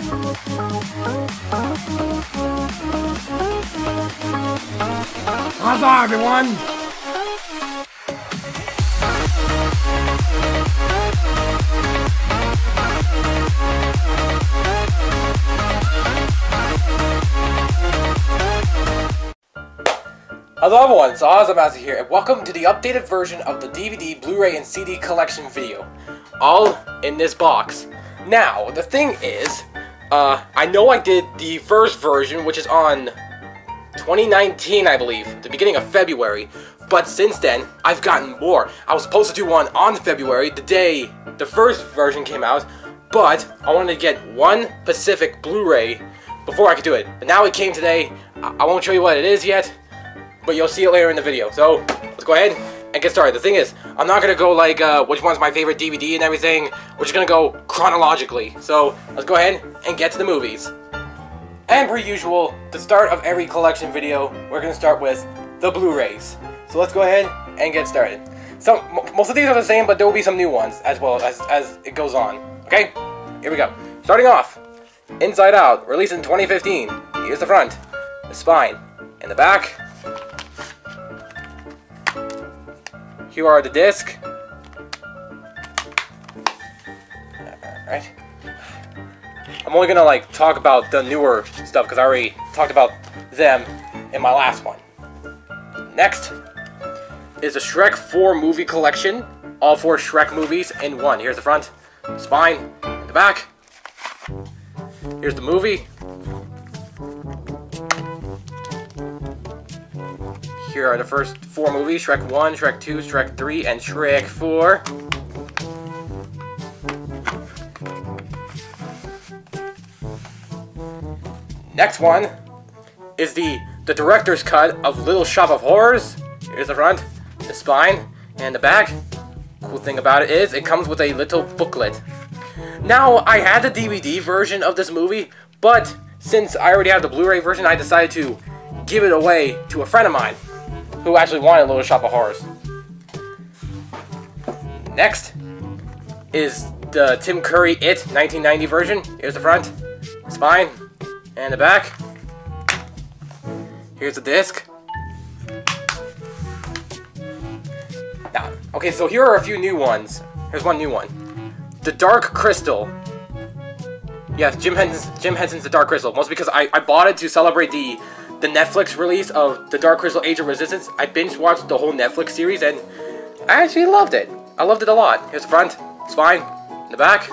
Huzzah, everyone! Hello everyone, it's Hazahmaster here, and welcome to the updated version of the DVD, Blu-ray, and CD collection video. All in this box. Now, the thing is, uh, I know I did the first version, which is on 2019, I believe, the beginning of February, but since then, I've gotten more. I was supposed to do one on February, the day the first version came out, but I wanted to get one Pacific Blu-ray before I could do it. But now it came today, I, I won't show you what it is yet, but you'll see it later in the video. So, let's go ahead and get started. The thing is, I'm not gonna go like, uh, which one's my favorite DVD and everything. We're just gonna go chronologically. So, let's go ahead and get to the movies. And per usual, the start of every collection video, we're gonna start with the Blu-rays. So let's go ahead and get started. So, most of these are the same, but there will be some new ones as well as, as it goes on. Okay? Here we go. Starting off, Inside Out, released in 2015. Here's the front, the spine, and the back. Here are the disc. Alright. I'm only gonna like talk about the newer stuff because I already talked about them in my last one. Next is a Shrek 4 movie collection. All four Shrek movies in one. Here's the front, spine, the back. Here's the movie. Here are the first four movies, Shrek 1, Shrek 2, Shrek 3, and Shrek 4. Next one is the, the director's cut of Little Shop of Horrors. Here's the front, the spine, and the back. Cool thing about it is, it comes with a little booklet. Now, I had the DVD version of this movie, but since I already have the Blu-ray version, I decided to give it away to a friend of mine who actually wanted a Little Shop of Horrors. Next is the Tim Curry It 1990 version. Here's the front, spine, and the back. Here's the disc. Now, okay, so here are a few new ones. Here's one new one. The Dark Crystal. Yes, Jim Henson's, Jim Henson's The Dark Crystal. Mostly because I, I bought it to celebrate the the Netflix release of The Dark Crystal Age of Resistance. I binge watched the whole Netflix series and I actually loved it. I loved it a lot. Here's the front, spine, the back.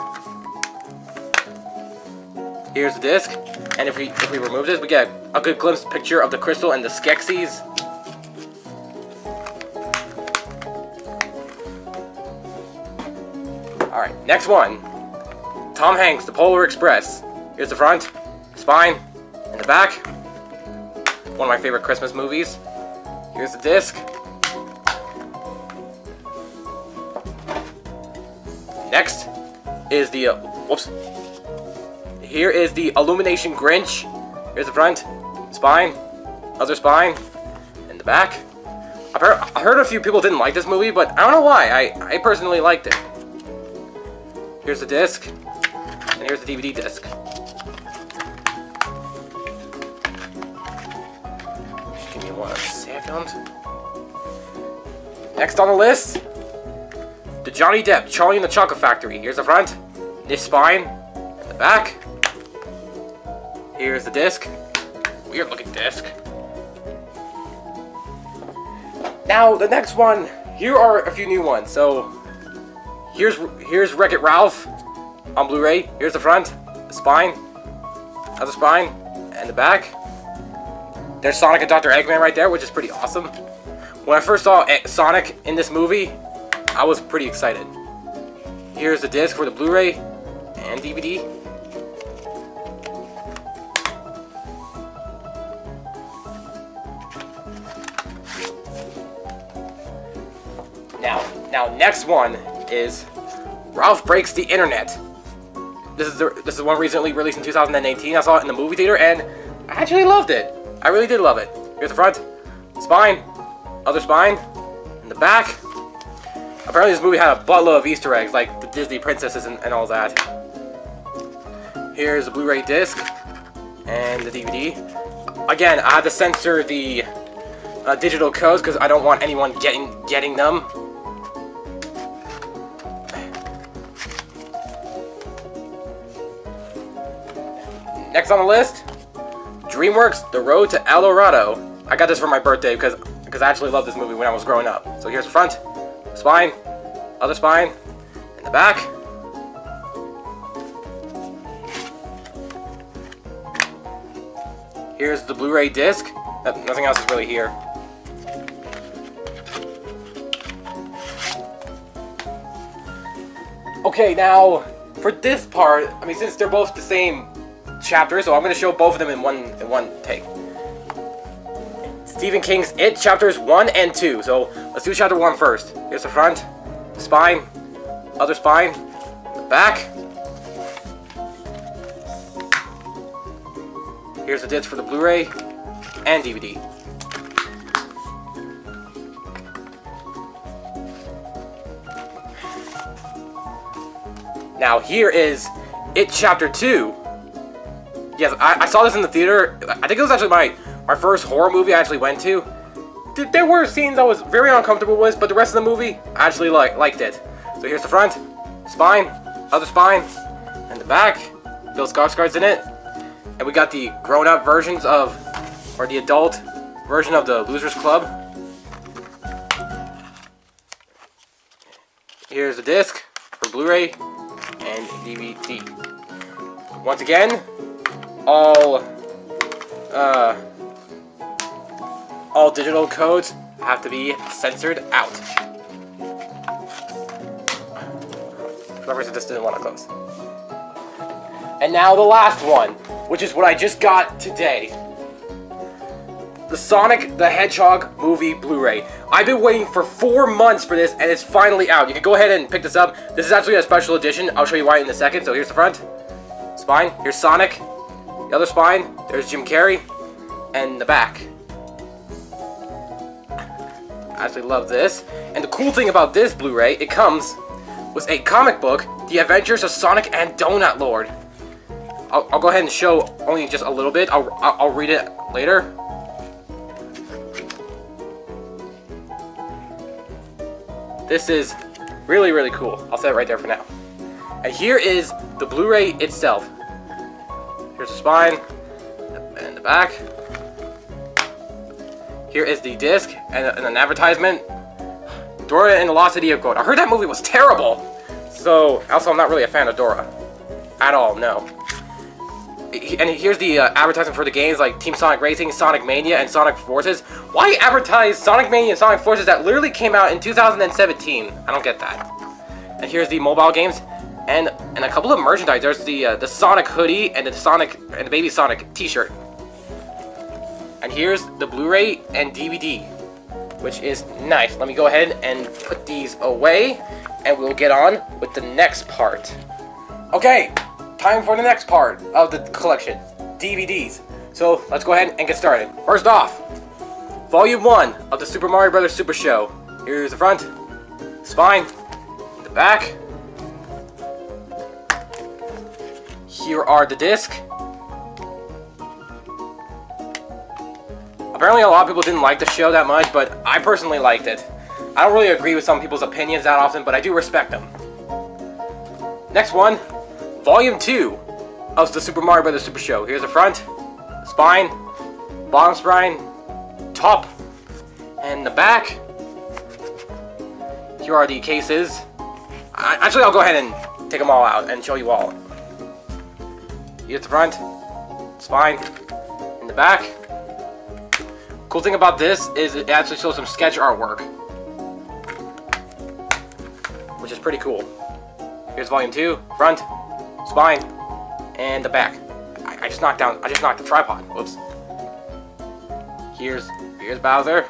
Here's the disc. And if we if we remove this, we get a good glimpse picture of the crystal and the Skeksis. Alright, next one. Tom Hanks, The Polar Express. Here's the front, spine, and the back. One of my favorite Christmas movies. Here's the disc. Next is the, uh, whoops. Here is the Illumination Grinch. Here's the front, spine, other spine, and the back. I've heard, I heard a few people didn't like this movie, but I don't know why. I, I personally liked it. Here's the disc, and here's the DVD disc. Next on the list, the Johnny Depp Charlie and the Chocolate Factory. Here's the front, this spine, and the back. Here's the disc. Weird looking disc. Now, the next one, here are a few new ones. So, here's here's Wreck-It Ralph on Blu-ray. Here's the front, the spine, other spine, and the back. There's Sonic and Dr. Eggman right there, which is pretty awesome. When I first saw Sonic in this movie, I was pretty excited. Here's the disc for the Blu-ray and DVD. Now, now next one is Ralph Breaks the Internet. This is the, this is one recently released in 2018. I saw it in the movie theater and I actually loved it. I really did love it. Here's the front, spine, other spine, and the back. Apparently this movie had a buttload of Easter eggs, like the Disney princesses and, and all that. Here's the Blu-ray disc and the DVD. Again, I had to censor the uh, digital codes because I don't want anyone getting getting them. Next on the list, DreamWorks: The Road to El Dorado. I got this for my birthday because because I actually loved this movie when I was growing up. So here's the front, spine, other spine, and the back. Here's the Blu-ray disc. Nothing else is really here. Okay, now, for this part, I mean, since they're both the same chapter, so I'm to show both of them in one in one take. Stephen King's It chapters 1 and 2. So let's do chapter 1 first. Here's the front, spine, other spine, back. Here's the disc for the Blu-ray and DVD. Now here is It Chapter 2. Yes, I, I, saw this in the theater. I think it was actually my, my first horror movie I actually went to. There were scenes I was very uncomfortable with, but the rest of the movie, I actually like, liked it. So here's the front, spine, other spine, and the back. Bill Skarsgård's in it. And we got the grown-up versions of, or the adult version of the Losers Club. Here's the disc for Blu-ray and DVD. Once again, all uh, all digital codes have to be censored out. Reason, just didn't want to close. And now the last one, which is what I just got today. The Sonic the Hedgehog movie Blu-ray. I've been waiting for four months for this, and it's finally out. You can go ahead and pick this up. This is actually a special edition. I'll show you why in a second. So here's the front. Spine. Here's Sonic. The other spine. There's Jim Carrey. And the back. I actually love this. And the cool thing about this Blu-ray, it comes with a comic book, The Adventures of Sonic and Donut Lord. I'll, I'll go ahead and show only just a little bit. I'll, I'll read it later. This is really, really cool. I'll set it right there for now. And here is the Blu-ray itself. Here's the spine and the back. Here is the disc and, and an advertisement. Dora and the Lost City of Gold. I heard that movie was terrible. So, also, I'm not really a fan of Dora. At all, no and here's the uh, advertisement for the games like Team Sonic Racing, Sonic Mania, and Sonic Forces. Why advertise Sonic Mania and Sonic Forces that literally came out in 2017? I don't get that. And here's the mobile games, and and a couple of merchandise. There's the uh, the Sonic hoodie and the Sonic and the Baby Sonic T-shirt. And here's the Blu-ray and DVD, which is nice. Let me go ahead and put these away, and we'll get on with the next part. Okay, time for the next part of the collection, DVDs. So let's go ahead and get started. First off, Volume 1 of the Super Mario Brothers Super Show. Here's the front, spine, the back. Here are the disc. Apparently a lot of people didn't like the show that much, but I personally liked it. I don't really agree with some people's opinions that often, but I do respect them. Next one, Volume 2 of the Super Mario Bros. Super Show. Here's the front, spine, bottom spine, top, and the back. Here are the cases. I, actually, I'll go ahead and take them all out and show you all. Here's the front, spine, In the back. Cool thing about this is it actually shows some sketch artwork. Which is pretty cool. Here's volume 2, front, spine, and the back. I, I just knocked down, I just knocked the tripod. Whoops. Here's, here's Bowser.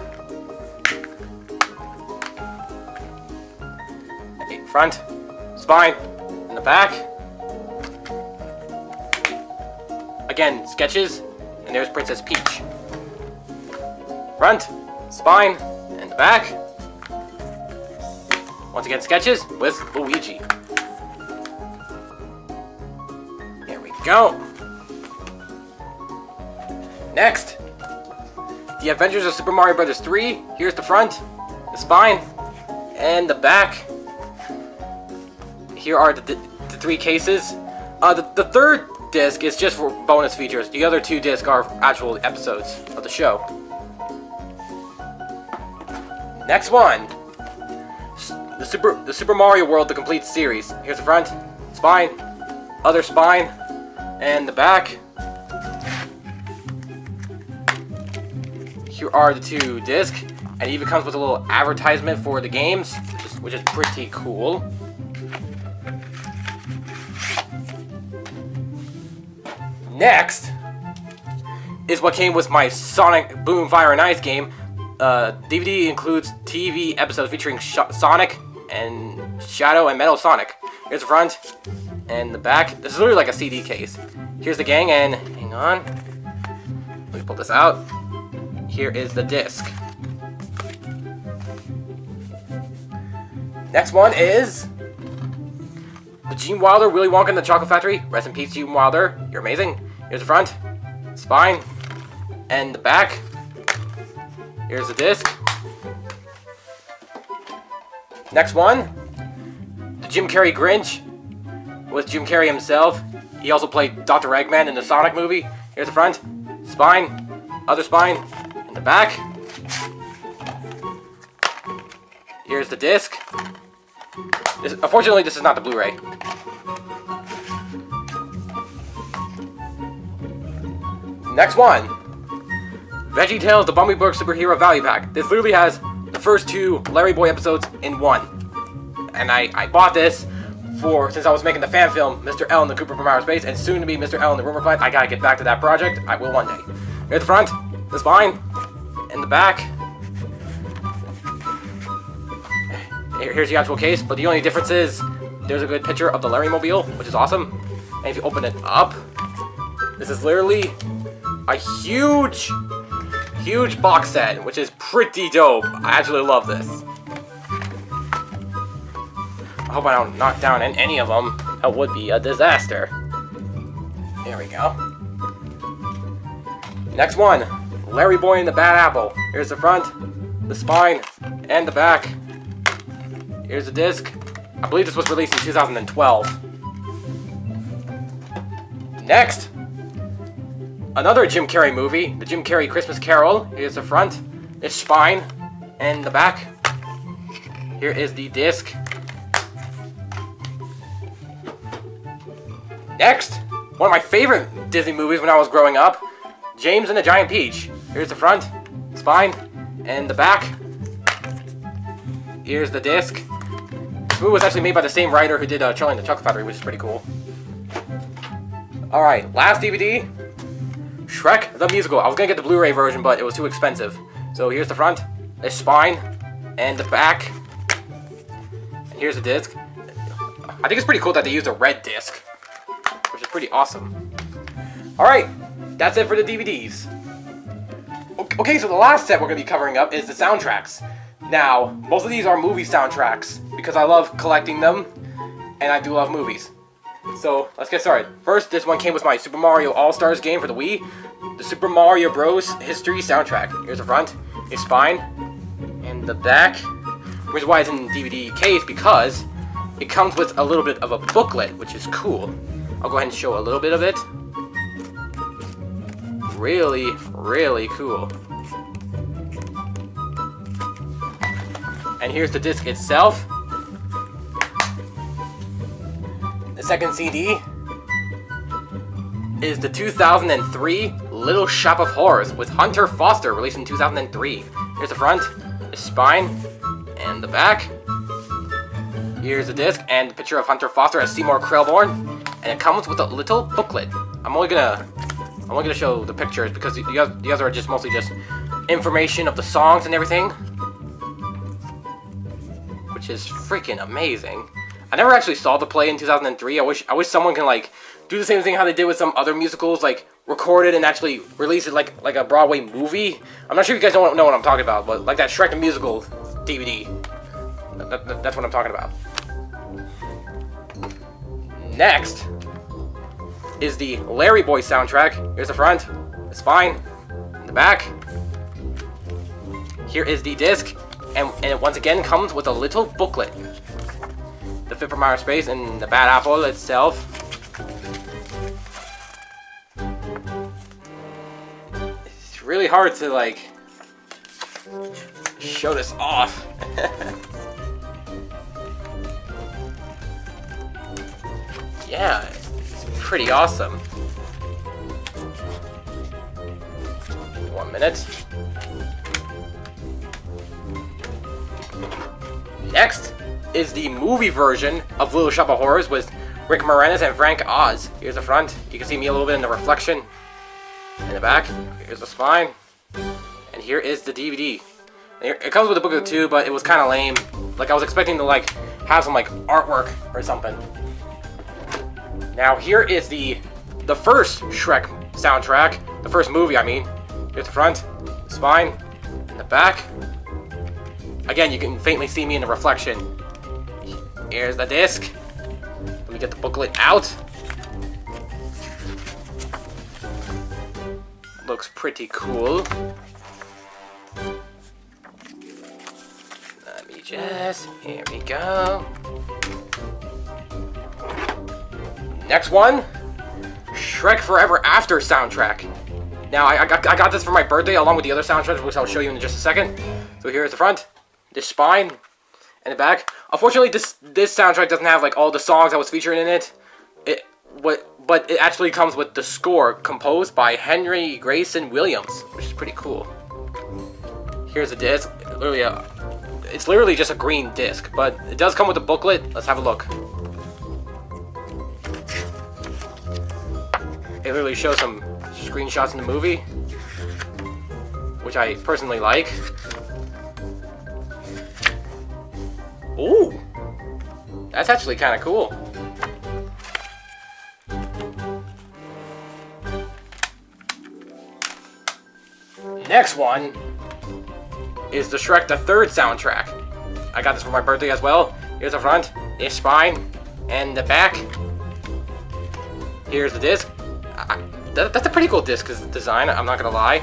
Front, spine, and the back. Again, sketches, and there's Princess Peach. Front, spine, and back. Once again, sketches with Luigi. There we go. Next, The Adventures of Super Mario Bros. 3. Here's the front, the spine, and the back. Here are the, the, the three cases. Uh, the, the third disc is just for bonus features. The other two discs are actual episodes of the show. Next one. The Super the Super Mario World the complete series. Here's the front, spine, other spine, and the back. Here are the two discs, and it even comes with a little advertisement for the games, which is, which is pretty cool. Next is what came with my Sonic Boom Fire and Ice game. Uh, DVD includes TV episodes featuring Sh Sonic and Shadow and Metal Sonic. Here's the front and the back. This is literally like a CD case. Here's the gang, and hang on. Let me pull this out. Here is the disc. Next one is the Gene Wilder Willy Wonka and the Chocolate Factory. Rest in peace, Gene Wilder. You're amazing. Here's the front, spine, and the back. Here's the disc. Next one, the Jim Carrey Grinch with Jim Carrey himself. He also played Dr. Eggman in the Sonic movie. Here's the front, spine, other spine, and the back. Here's the disc. This, unfortunately, this is not the Blu-ray. Next one. Veggie Tales, the Bumblyburg Superhero Value Pack. This literally has the first two Larry Boy episodes in one. And I, I bought this for, since I was making the fan film, Mr. L and the Cooper from Outer Space, and soon to be Mr. L and the Rumor Plant. I gotta get back to that project. I will one day. Here's the front, the spine, and the back. Here's the actual case, but the only difference is there's a good picture of the Larry Mobile, which is awesome. And if you open it up, this is literally a huge, huge box set, which is pretty dope. I actually love this. I hope I don't knock down in any of them. That would be a disaster. There we go. Next one, Larry Boy and the Bad Apple. Here's the front, the spine, and the back. Here's the disc. I believe this was released in 2012. Next, Another Jim Carrey movie, the Jim Carrey Christmas Carol. Here's the front, the spine, and the back. Here is the disc. Next, one of my favorite Disney movies when I was growing up, James and the Giant Peach. Here's the front, spine, and the back. Here's the disc. This movie was actually made by the same writer who did uh, Charlie and the Chocolate Factory, which is pretty cool. Alright, last DVD, Shrek the Musical. I was gonna get the Blu-ray version, but it was too expensive. So here's the front, the spine, and the back. And here's the disc. I think it's pretty cool that they used a red disc, which is pretty awesome. Alright, that's it for the DVDs. Okay, so the last set we're to be covering up is the soundtracks. Now, most of these are movie soundtracks, because I love collecting them, and I do love movies. So, let's get started. First, this one came with my Super Mario All-Stars game for the Wii, the Super Mario Bros. History soundtrack. Here's the front, a spine, and the back. Which is why it's in DVD case, because it comes with a little bit of a booklet, which is cool. I'll go ahead and show a little bit of it. Really, really cool. And here's the disc itself. Second CD is the 2003 Little Shop of Horrors with Hunter Foster, released in 2003. Here's the front, the spine, and the back. Here's the disc and picture of Hunter Foster as Seymour Krelborn, and it comes with a little booklet. I'm only gonna, I'm only gonna show the pictures because the, the, the others are just mostly just information of the songs and everything, which is freaking amazing. I never actually saw the play in 2003. I wish I wish someone can like do the same thing how they did with some other musicals, like record it and actually release it like like a Broadway movie. I'm not sure if you guys don't know what I'm talking about, but like that Shrek the Musical DVD. That, that, that's what I'm talking about. Next, is the Larry Boy soundtrack. Here's the front, the spine, the back. Here is the disc, and, and it once again comes with a little booklet. The Fib from Space and the Bad Apple itself. It's really hard to like show this off. yeah, it's pretty awesome. One minute. Next is the movie version of Little Shop of Horrors with Rick Moranis and Frank Oz. Here's the front. You can see me a little bit in the reflection. In the back, here's the spine. And here is the DVD. It comes with a book booklet too, but it was kind of lame. Like, I was expecting to, like, have some, like, artwork or something. Now, here is the the first Shrek soundtrack. The first movie, I mean. Here's the front, the spine, and the back. Again, you can faintly see me in the reflection. Here's the disc. Let me get the booklet out. Looks pretty cool. Let me just... Here we go. Next one. Shrek Forever After soundtrack. Now, I, I, got, I got this for my birthday along with the other soundtracks, which I'll show you in just a second. So here's the front the spine, and the back. Unfortunately, this this soundtrack doesn't have like all the songs that was featured in it. It what but it actually comes with the score composed by Henry Gregson-Williams, which is pretty cool. Here's a disc. Literally, a, it's literally just a green disc, but it does come with a booklet. Let's have a look. It literally shows some screenshots in the movie, which I personally like. Ooh! That's actually kind of cool. Next one is the Shrek the Third soundtrack. I got this for my birthday as well. Here's the front, the spine, and the back. Here's the disc. That's a pretty cool disc design, I'm not gonna lie.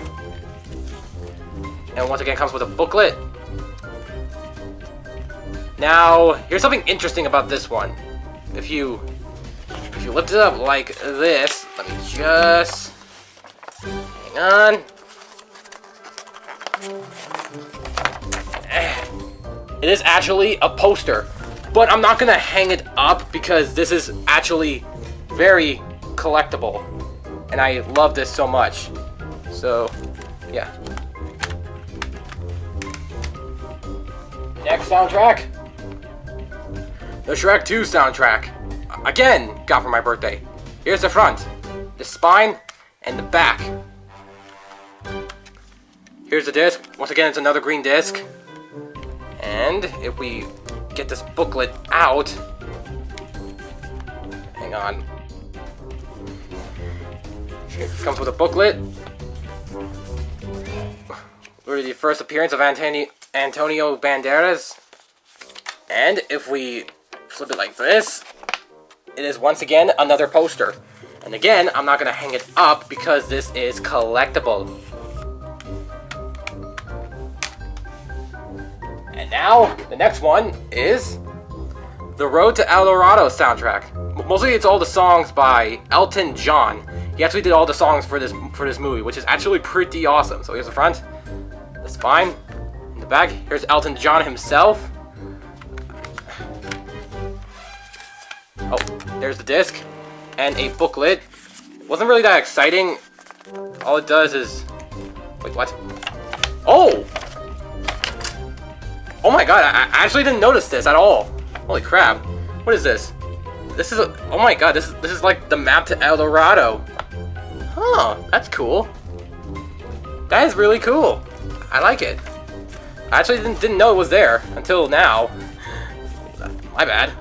And once again, comes with a booklet now, here's something interesting about this one. If you if you lift it up like this, let me just hang on. It is actually a poster, but I'm not gonna hang it up because this is actually very collectible, and I love this so much. So, yeah. Next soundtrack. The Shrek 2 soundtrack. Again, got for my birthday. Here's the front, the spine, and the back. Here's the disc. Once again, it's another green disc. And if we get this booklet out, hang on. It comes with a booklet. We're the first appearance of Antoni Antonio Banderas. And if we flip it like this, it is once again another poster. And again, I'm not going to hang it up because this is collectible. And now, the next one is the Road to El Dorado soundtrack. Mostly it's all the songs by Elton John. He actually did all the songs for this for this movie, which is actually pretty awesome. So here's the front, the spine, in the back. Here's Elton John himself. Oh, there's the disc and a booklet. Wasn't really that exciting. All it does is... Wait, what? Oh! Oh my god, I, actually didn't notice this at all. Holy crap. What is this? This is a... Oh my god, this is, this is like the map to El Dorado. Huh, that's cool. That is really cool. I like it. I actually didn't, didn't know it was there until now. My bad.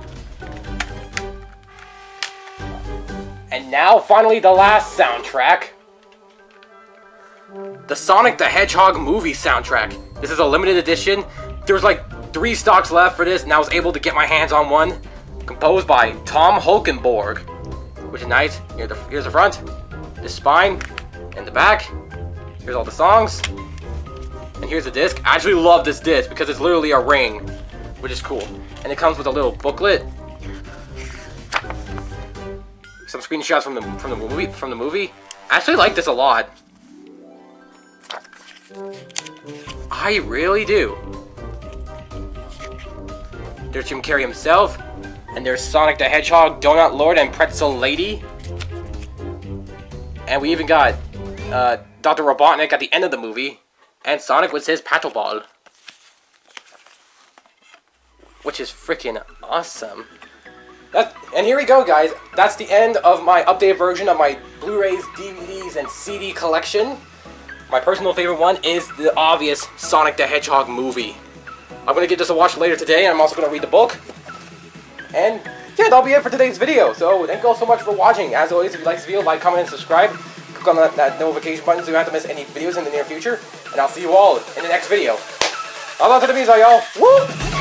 And now, finally, the last soundtrack. The Sonic the Hedgehog movie soundtrack. This is a limited edition. There was like three stocks left for this, and I was able to get my hands on one. Composed by Tom Holkenborg. which is nice. The, here's the front, the spine, and the back. Here's all the songs. And here's the disc. I actually love this disc because it's literally a ring, which is cool. And it comes with a little booklet. Some screenshots from the from the movie from the movie. I actually like this a lot. I really do. There's Jim Carrey himself, and there's Sonic the Hedgehog, Donut Lord, and Pretzel Lady. And we even got uh, Dr. Robotnik at the end of the movie, and Sonic with his paddle ball. Which is freaking awesome. That, and here we go, guys. That's the end of my updated version of my Blu-rays, DVDs, and CD collection. My personal favorite one is the obvious Sonic the Hedgehog movie. I'm gonna give this a watch later today, and I'm also gonna read the book. And yeah, that'll be it for today's video. So thank you all so much for watching. As always, if you like this video, like, comment, and subscribe. Click on that, that notification button so you don't have to miss any videos in the near future. And I'll see you all in the next video. On to the visa, y'all. Woo!